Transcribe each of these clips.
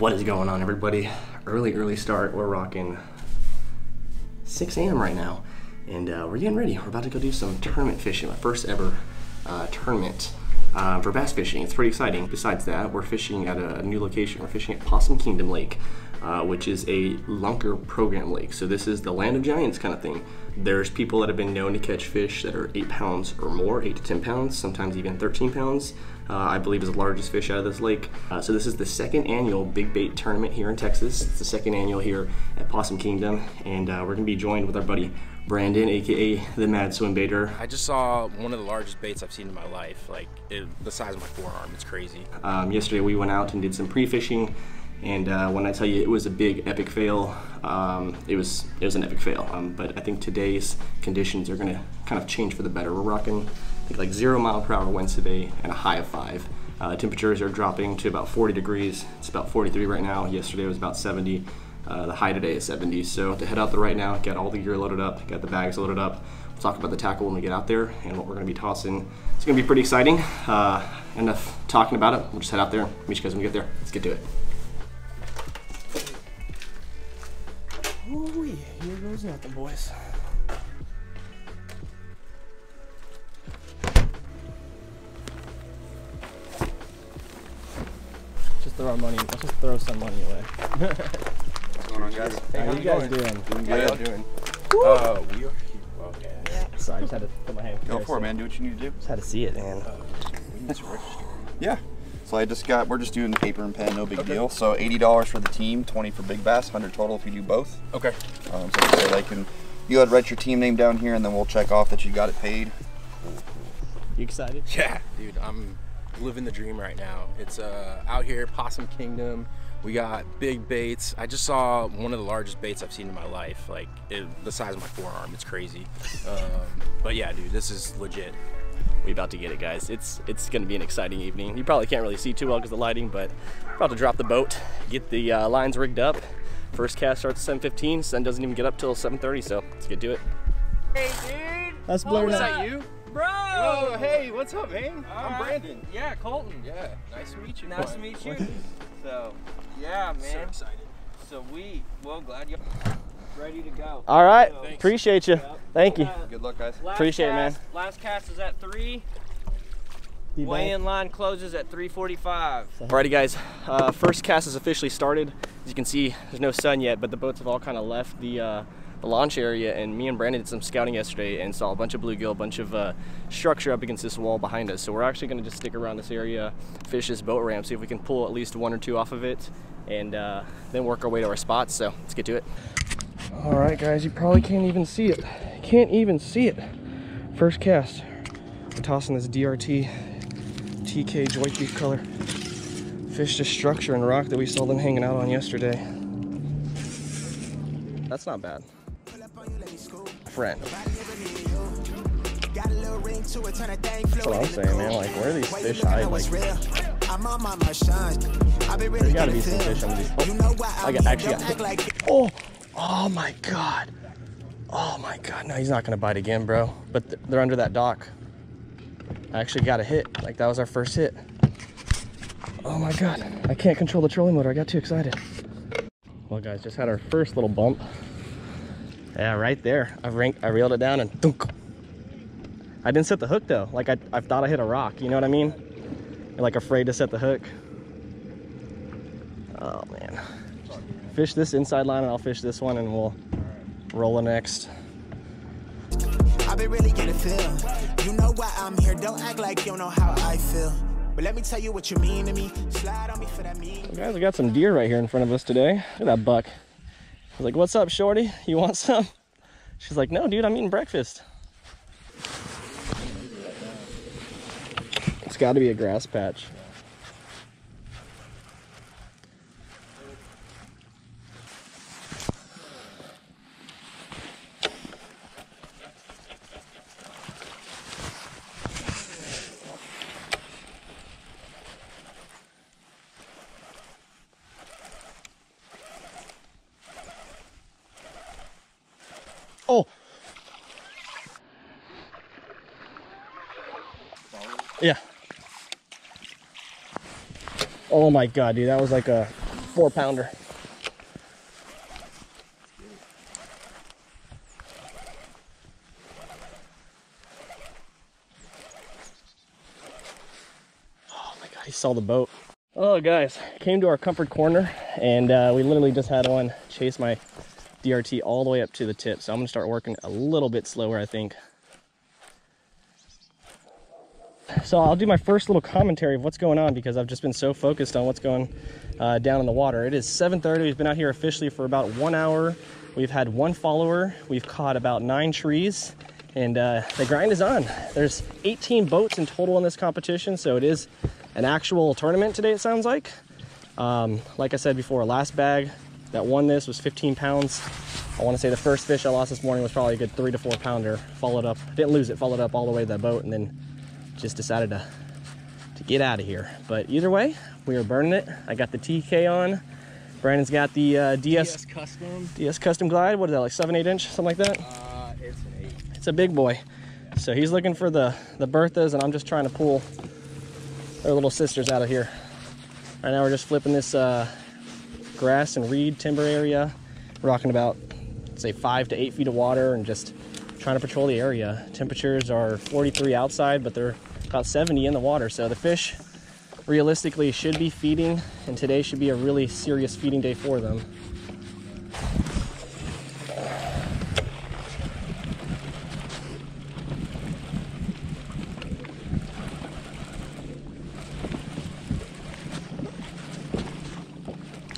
What is going on, everybody? Early, early start. We're rocking 6 a.m. right now, and uh, we're getting ready. We're about to go do some tournament fishing, my first ever uh, tournament uh, for bass fishing. It's pretty exciting. Besides that, we're fishing at a new location. We're fishing at Possum Kingdom Lake, uh, which is a lunker program lake. So this is the land of giants kind of thing. There's people that have been known to catch fish that are eight pounds or more, eight to 10 pounds, sometimes even 13 pounds. Uh, I believe is the largest fish out of this lake. Uh, so this is the second annual Big Bait Tournament here in Texas. It's the second annual here at Possum Kingdom, and uh, we're gonna be joined with our buddy Brandon, aka the Mad Swim Baiter. I just saw one of the largest baits I've seen in my life, like it, the size of my forearm. It's crazy. Um, yesterday we went out and did some pre-fishing, and uh, when I tell you it was a big epic fail, um, it was it was an epic fail. Um, but I think today's conditions are gonna kind of change for the better. We're rocking I think like zero mile per hour winds today and a high of five. Uh, temperatures are dropping to about 40 degrees. It's about 43 right now. Yesterday was about 70. Uh, the high today is 70. So to head out there right now, get all the gear loaded up, get the bags loaded up. We'll talk about the tackle when we get out there and what we're going to be tossing. It's going to be pretty exciting. Uh, enough talking about it. We'll just head out there. Meet you guys when we get there. Let's get to it. Here goes nothing, boys. Just throw our money. Let's just throw some money away. What's going on, guys? How you guys doing? Doing How y'all good. doing? Uh, we are. Okay. Sorry, I just had to put my hand. Go there, for it, man. Do what you need to do. Just had to see it, man. We need to register. Yeah. So I just got. We're just doing paper and pen, no big deal. So eighty dollars for the team, twenty for big bass, hundred total if you do both. Okay. Um, so say they can. You go ahead write your team name down here, and then we'll check off that you got it paid. You excited? Yeah, dude, I'm living the dream right now. It's uh, out here, Possum Kingdom. We got big baits. I just saw one of the largest baits I've seen in my life, like it, the size of my forearm. It's crazy. Um, but yeah, dude, this is legit. We about to get it, guys. It's it's gonna be an exciting evening. You probably can't really see too well because of the lighting, but about to drop the boat, get the uh, lines rigged up. First cast starts at 7.15, sun doesn't even get up till 7.30, so let's get to it. Hey, dude. That's blurred oh, out. that you? Bro! Hey, what's up, man? I'm. Brandon. Yeah, Colton. Yeah, nice to meet you. Nice what? to meet you. So, yeah, man. So excited. So we, well, glad you're ready to go. All right, so, appreciate you. Yep. Thank you. Good luck, guys. Last appreciate cast, it, man. Last cast is at 3. Way Weigh-in line closes at 3:45. Alrighty, guys. Uh, first cast is officially started. As you can see, there's no sun yet, but the boats have all kind of left the, uh, the, launch area. And me and Brandon did some scouting yesterday and saw a bunch of bluegill, a bunch of uh, structure up against this wall behind us. So we're actually going to just stick around this area, fish this boat ramp, see if we can pull at least one or two off of it, and uh, then work our way to our spots. So let's get to it. All right, guys. You probably can't even see it. Can't even see it. First cast. We're tossing this DRT TK Joy Thief color fished a structure and rock that we saw them hanging out on yesterday. That's not bad. Friend. That's what I'm saying, man. Like, where are these fish hide? Like, there gotta be some fish under these. Oh, I got, actually got hit. Oh, oh my god. Oh my god. No, he's not gonna bite again, bro. But th- they're under that dock. I actually got a hit. Like, that was our first hit. Oh my god. I can't control the trolling motor. I got too excited. Well, guys, just had our first little bump. Yeah, right there. I, rank, I reeled it down and thunk. I didn't set the hook though. Like I, I thought I hit a rock. You know what I mean? You're like afraid to set the hook. Oh man. Fish this inside line and I'll fish this one and we'll roll the next. Been really getting feel. You know why I'm here. Don't act like you don't know how I feel. But let me tell you what you mean to me. Slide on me for that mean. Well, guys, we got some deer right here in front of us today. Look at that buck. I was like, what's up, shorty? You want some? She's like, no, dude, I'm eating breakfast. It's got to be a grass patch. Oh my god, dude, that was like a four pounder. Oh my god, he saw the boat. Oh guys, came to our comfort corner and uh, we literally just had one chase my DRT all the way up to the tip. So I'm gonna start working a little bit slower, I think. So I'll do my first little commentary of what's going on because I've just been so focused on what's going uh, down in the water. It is 7.30, we've been out here officially for about one hour. We've had one follower, we've caught about nine trees, and uh, the grind is on. There's 18 boats in total in this competition, so it is an actual tournament today, it sounds like. Um, like I said before, last bag that won this was 15 pounds. I want to say the first fish I lost this morning was probably a good three to four pounder. Followed up, didn't lose it, followed up all the way to that boat, and then just decided to to get out of here. But either way, we are burning it. I got the TK on. Brandon's got the uh, DS, DS Custom. DS Custom Glide. What is that, like seven, eight inch, something like that? Uh, it's an eight. It's a big boy. So he's looking for the, the Berthas, and I'm just trying to pull their little sisters out of here. Right now we're just flipping this uh, grass and reed timber area, rocking about, say, five to eight feet of water, and just trying to patrol the area. Temperatures are 43 outside, but they're about 70 in the water. So the fish realistically should be feeding, and today should be a really serious feeding day for them.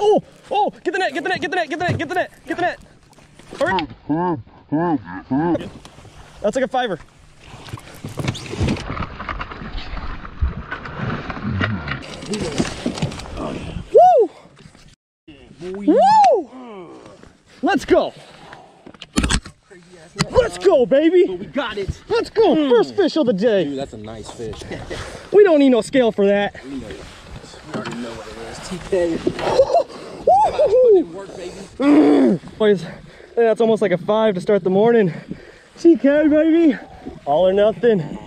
Oh, oh, get the net, get the net, get the net, get the net, get the net, get the net. Hurry. That's like a fiver. Woo! Woo! Let's go. Let's go, baby. We got it. Let's go. Hmm. First fish of the day. Dude, that's a nice fish. We don't need no scale for that. we know. We already know what it is. TK. Woo! Work, baby. Boys, that's almost like a five to start the morning. TK, baby. All or nothing.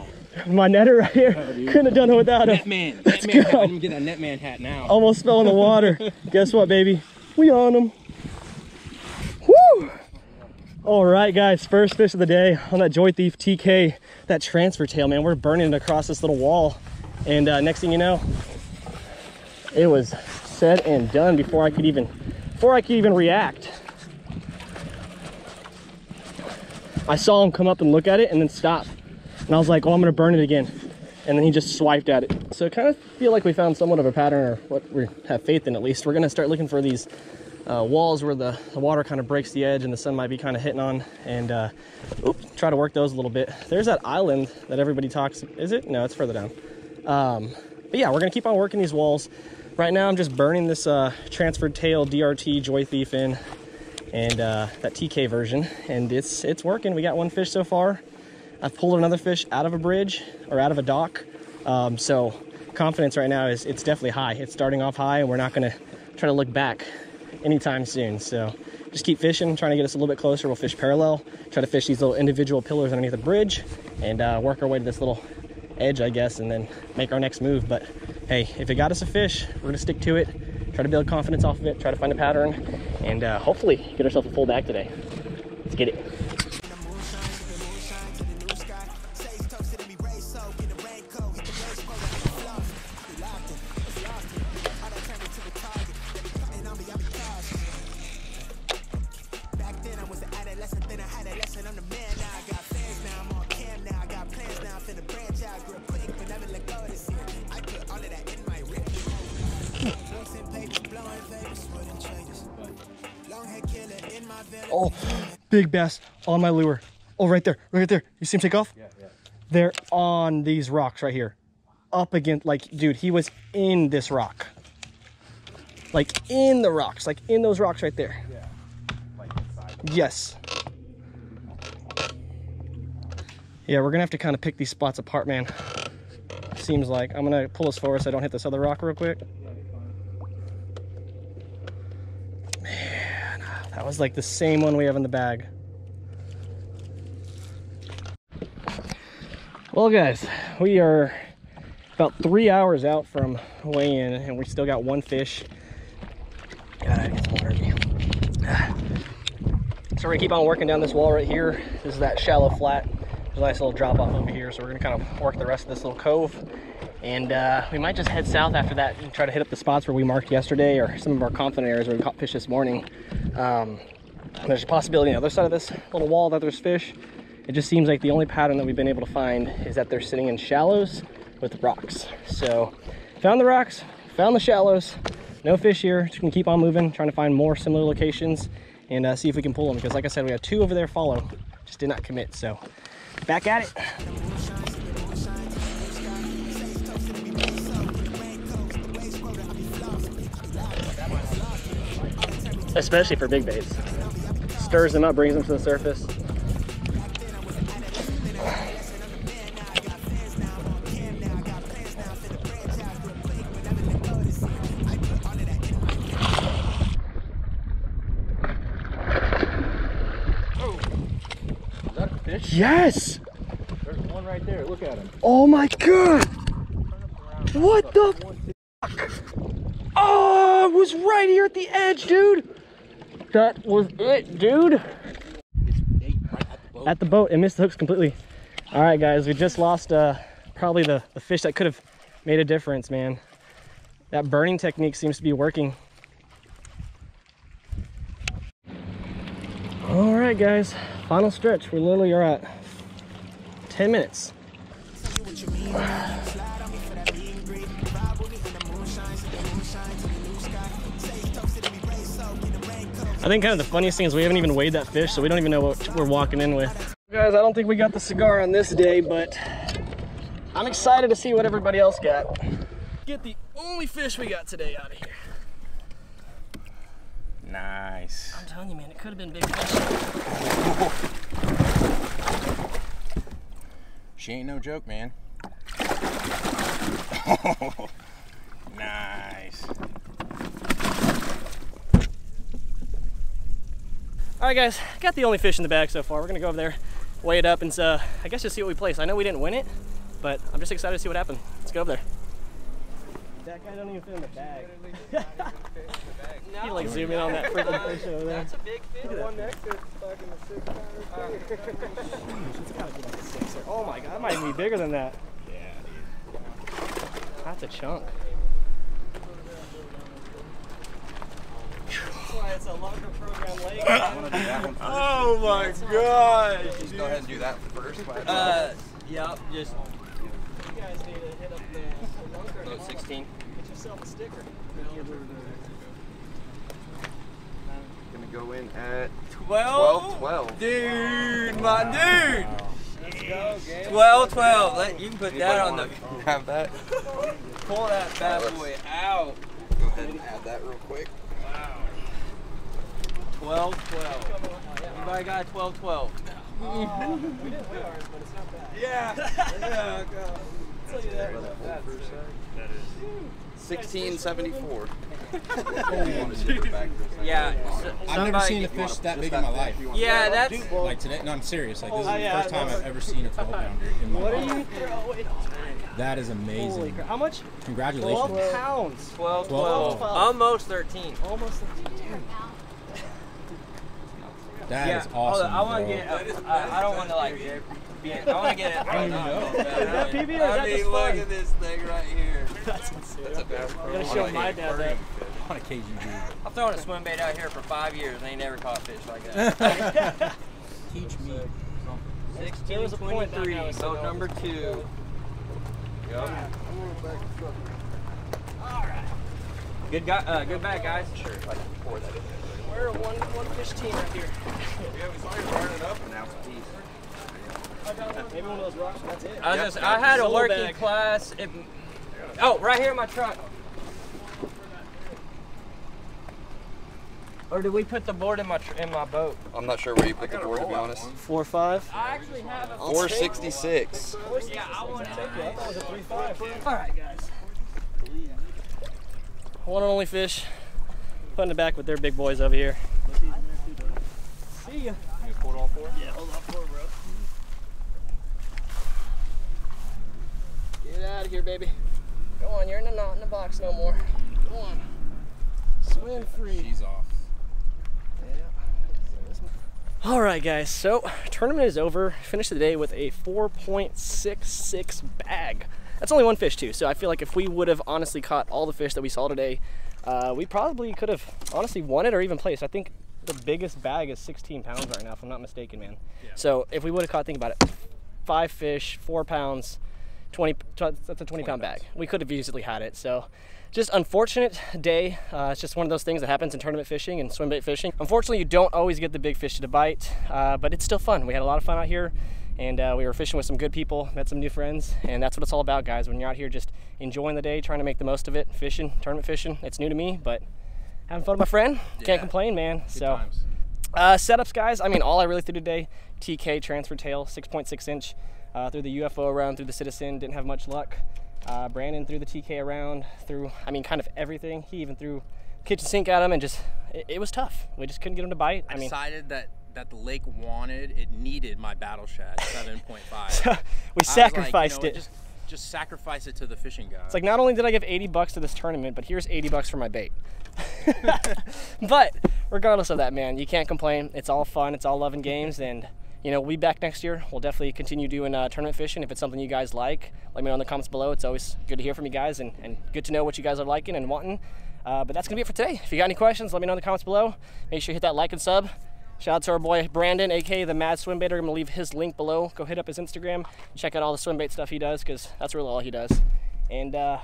My netter right here. Couldn't have done it without him. Netman. Let's Netman go. hat. I'm gonna get that Netman hat now. Almost fell in the water. Guess what, baby? We on them. Woo! All right, guys. First fish of the day on that Joy Thief TK. That transfer tail, man. We're burning it across this little wall. And uh, next thing you know, it was said and done before I could even, before I could even react. I saw him come up and look at it and then stop. And I was like, oh, I'm gonna burn it again. And then he just swiped at it. So I kind of feel like we found somewhat of a pattern or what we have faith in at least. We're gonna start looking for these uh, walls where the, the water kind of breaks the edge and the sun might be kind of hitting on and uh, oop, try to work those a little bit. There's that island that everybody talks, is it? No, it's further down. Um, but yeah, we're gonna keep on working these walls. Right now I'm just burning this uh, transferred tail DRT Joy Thief in and uh, that TK version, and it's it's working. We got one fish so far. I've pulled another fish out of a bridge or out of a dock, um, so confidence right now is it's definitely high. It's starting off high, and we're not gonna try to look back anytime soon. So just keep fishing, trying to get us a little bit closer. We'll fish parallel, try to fish these little individual pillars underneath the bridge, and uh, work our way to this little edge, I guess, and then make our next move. But hey, if it got us a fish, we're gonna stick to it. Try to build confidence off of it. Try to find a pattern, and uh, hopefully get ourselves a full bag today. Let's get it. Big bass on my lure. Oh, right there, right there. You see him take off? Yeah, yeah. They're on these rocks right here. Up against, like, dude, he was in this rock. Like, in the rocks, like, in those rocks right there. Yeah. Like Yes. Yeah, we're gonna have to kind of pick these spots apart, man. Seems like. I'm gonna pull us forward so I don't hit this other rock real quick. was like the same one we have in the bag. Well guys, we are about three hours out from weigh-in and we still got one fish. So we're gonna keep on working down this wall right here. This is that shallow flat. There's a nice little drop off over here. So we're gonna kind of work the rest of this little cove. And uh, we might just head south after that and try to hit up the spots where we marked yesterday or some of our confident areas where we caught fish this morning. Um, there's a possibility on the other side of this little wall that there's fish. It just seems like the only pattern that we've been able to find is that they're sitting in shallows with rocks. So found the rocks, found the shallows, no fish here. Just gonna keep on moving, trying to find more similar locations and uh, see if we can pull them. Because like I said, we have two over there follow, just did not commit. So back at it. Especially for big baits. Stirs them up, brings them to the surface. Is that a fish? Yes! There's one right there. Look at him. Oh my god! What the fuck? Oh, it was right here at the edge, dude! That was it, dude! At the boat, it missed the hooks completely. All right, guys, we just lost uh, probably the, the fish that could have made a difference, man. That burning technique seems to be working. All right, guys, final stretch. We literally are at 10 minutes. I think kind of the funniest thing is we haven't even weighed that fish, so we don't even know what we're walking in with. Guys, I don't think we got the cigar on this day, but I'm excited to see what everybody else got. Get the only fish we got today out of here. Nice. I'm telling you, man, it could have been big fish. She ain't no joke, man. nice. All right, guys, got the only fish in the bag so far. We're gonna go over there, weigh it up, and uh, I guess just see what we place. I know we didn't win it, but I'm just excited to see what happened. Let's go over there. That guy don't even fit in the bag. He like zoom in on that freaking fish over there. That's a big fish. The one next to it's fucking a six pounder. It's gotta be like a six. Oh my god, that might even be bigger than that. Yeah, That's a chunk. Why it's a lunker program leg. Oh my god. Just go ahead and do that first. Uh, yep, just You guys need to hit up the longer load 16. Get yourself a sticker. Gonna go in at 12? 12 12. Dude, my dude. 12, 12. Let, you can put that on the. Have that. Pull that bad boy out. Go ahead and add that real quick. 12, 12. Anybody got a 12, 12? Yeah. yeah. Sixteen seventy four. Yeah. so- I've never seen a fish that big in my life. Yeah, that's. Like today, no, I'm serious. Like this is Oh, the first time I've ever seen a 12 pounder in my What are life. you throwing? That is amazing. crap. How much? Congratulations. 12 pounds. 12, 12. 12. Almost 13. Almost. That yeah. is hold awesome. on, I want to bro. get. I, I don't want to like. Be, I want to get it. I don't know. Is that PB or is I mean, look at this thing right here. That's insane. That's a big I'm gonna show my dad that. on a KGB. I've thrown a swim bait out here for five years and I ain't never caught fish like that. Teach me. There was a point back 1623, boat saying, number two. Yep. Good guy, uh, good bag, guys. Sure. We're a one one fish team right here. Yeah, we saw you burning up and now it's peace. Maybe one of those rocks. That's it. I was Yep, just, I had a Soul working bag. class. It, oh, right here in my truck. Or did we put the board in my tr- in my boat? I'm not sure where you put the board to be honest. Four five. I actually have a. Four sixty six. Yeah, I want to take it. was a three five. All right, guys. One and only fish. Putting it back with their big boys over here. See ya. You pulled all four? Yeah, hold on for it, bro. Get out of here, baby. Go on, you're in the not in the box no more. Go on. Swim free. She's off. Yeah. All right, guys. So tournament is over. Finished the day with a 4.66 bag. That's only one fish too. So I feel like if we would have honestly caught all the fish that we saw today, uh, we probably could have honestly won it or even placed. I think the biggest bag is 16 pounds right now, if I'm not mistaken, man. So if we would have caught, think about it, five fish, four pounds, 20. That's a 20 pound bag. We could have easily had it. So just unfortunate day. Uh, it's just one of those things that happens in tournament fishing and swim bait fishing. Unfortunately, you don't always get the big fish to bite, uh, but it's still fun. We had a lot of fun out here, and uh, we were fishing with some good people, met some new friends, and that's what it's all about, guys. When you're out here just enjoying the day, trying to make the most of it, fishing, tournament fishing. It's new to me, but having fun with my friend. Can't complain, man. Good so. Uh, setups, guys. I mean, all I really threw today, TK transfer tail, 6.6 inch, uh, through the UFO around, through the Citizen. Didn't have much luck. Uh, Brandon threw the TK around, through, I mean, kind of everything. He even threw kitchen sink at him, and just, it, it was tough. We just couldn't get him to bite. I, I mean, decided that that the lake wanted, it needed my battle shad 7.5. we I was like, you sacrificed know, it. Just, just sacrifice it to the fishing guy. It's like not only did I give 80 bucks to this tournament, but here's 80 bucks for my bait. but regardless of that, man, you can't complain. It's all fun. It's all love and games, and you know we'll be back next year. We'll definitely continue doing uh, tournament fishing. If it's something you guys like, let me know in the comments below. It's always good to hear from you guys and, and good to know what you guys are liking and wanting. Uh, but that's gonna be it for today. If you got any questions, let me know in the comments below. Make sure you hit that like and sub. Shout out to our boy Brandon, aka the Mad Swim Baiter. I'm gonna leave his link below. Go hit up his Instagram, check out all the swim bait stuff he does, because that's really all he does. And uh,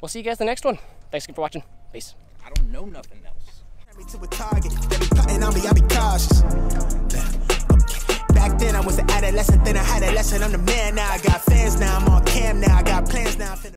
we'll see you guys in the next one. Thanks again for watching. Peace. I don't know nothing else. Turn me to a target. They be plotting on me, I be cautious. Okay. Back then I was an adolescent, then I had a lesson. I'm the man now. I got fans now.